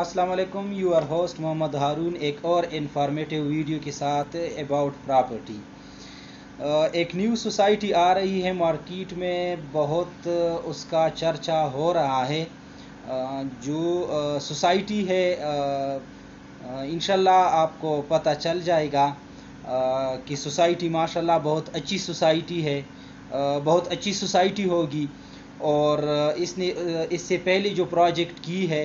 अस्सलाम वालेकुम you are host Mohammad Haroon एक और इन्फॉर्मेटिव वीडियो के साथ अबाउट प्रॉपर्टी एक न्यू सोसाइटी आ रही है मार्केट में, बहुत उसका चर्चा हो रहा है. जो सोसाइटी है इनशाला आपको पता चल जाएगा कि सोसाइटी माशाल्लाह बहुत अच्छी सोसाइटी है. बहुत अच्छी सोसाइटी होगी. और इसने इससे पहले जो प्रोजेक्ट की है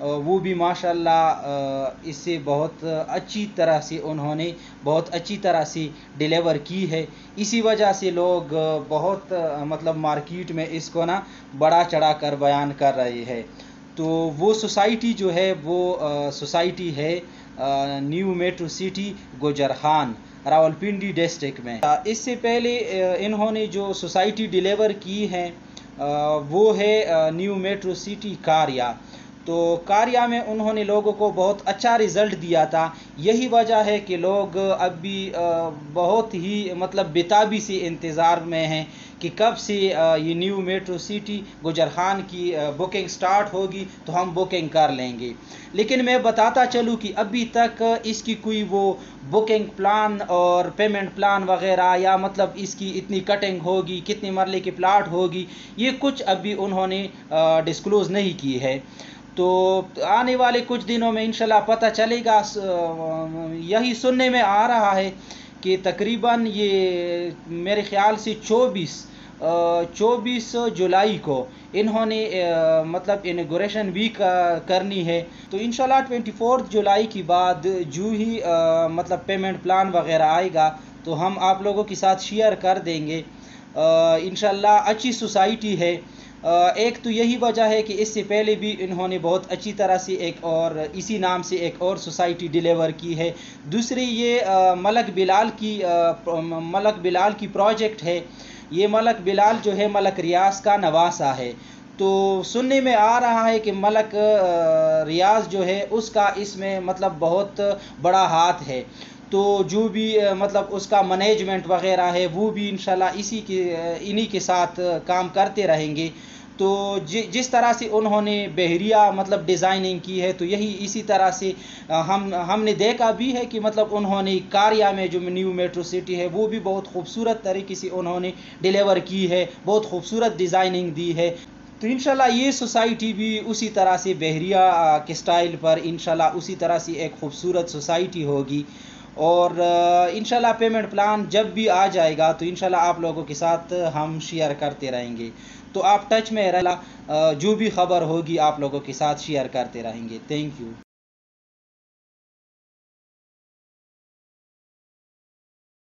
वो भी माशाल्लाह इससे बहुत अच्छी तरह से उन्होंने बहुत अच्छी तरह से डिलीवर की है। इसी वजह से लोग बहुत मतलब मार्केट में इसको ना बड़ा चढ़ा कर बयान कर रहे हैं। तो वो सोसाइटी जो है, वो सोसाइटी है new metro city Gujar Khan Rawalpindi district में। इससे पहले इन्होंने जो सोसाइटी डिलीवर की है वो है न्यू मेट्रो सिटी कारिया। तो कार्या में उन्होंने लोगों को बहुत अच्छा रिज़ल्ट दिया था। यही वजह है कि लोग अभी बहुत ही मतलब बेताबी से इंतज़ार में हैं कि कब से ये न्यू मेट्रो सिटी गुजरखान की बुकिंग स्टार्ट होगी तो हम बुकिंग कर लेंगे। लेकिन मैं बताता चलूँ कि अभी तक इसकी कोई वो बुकिंग प्लान और पेमेंट प्लान वगैरह या मतलब इसकी इतनी कटिंग होगी, कितनी मरले की प्लाट होगी, ये कुछ अभी उन्होंने डिस्क्लोज़ नहीं की है। तो आने वाले कुछ दिनों में इंशाल्लाह पता चलेगा यही सुनने में आ रहा है कि तकरीबन ये मेरे ख्याल से 24 चौबीस जुलाई को इन्होंने मतलब इनग्रेशन भी करनी है। तो इन ट्वेंटी फोर्थ जुलाई के बाद जो ही मतलब पेमेंट प्लान वगैरह आएगा तो हम आप लोगों के साथ शेयर कर देंगे। इन अच्छी सोसाइटी है। एक तो यही वजह है कि इससे पहले भी इन्होंने बहुत अच्छी तरह से एक और, इसी नाम से एक और सोसाइटी डिलीवर की है। दूसरी ये मलक बिलाल की मलक बिलाल की प्रोजेक्ट है। ये मलक बिलाल जो है, मलक रियाज का नवासा है। तो सुनने में आ रहा है कि मलक रियाज जो है, उसका इसमें मतलब बहुत बड़ा हाथ है। तो जो भी मतलब उसका मैनेजमेंट वगैरह है, वो भी इंशाल्लाह इसी के इन्हीं के साथ काम करते रहेंगे। तो जि, जिस तरह से उन्होंने बहरिया मतलब डिज़ाइनिंग की है तो यही इसी तरह से हम, हमने देखा भी है कि मतलब उन्होंने कारिया में जो न्यू मेट्रो सिटी है, वो भी बहुत खूबसूरत तरीके से उन्होंने डिलीवर की है, बहुत खूबसूरत डिज़ाइनिंग दी है। तो इनशाला ये सोसाइटी भी उसी तरह से बहरिया के स्टाइल पर इनशाला उसी तरह से एक खूबसूरत सोसाइटी होगी। और इनशाला पेमेंट प्लान जब भी आ जाएगा तो इनशाला आप लोगों के साथ हम शेयर करते रहेंगे। तो आप टच में रहना जो भी खबर होगी आप लोगों के साथ शेयर करते रहेंगे। Thank you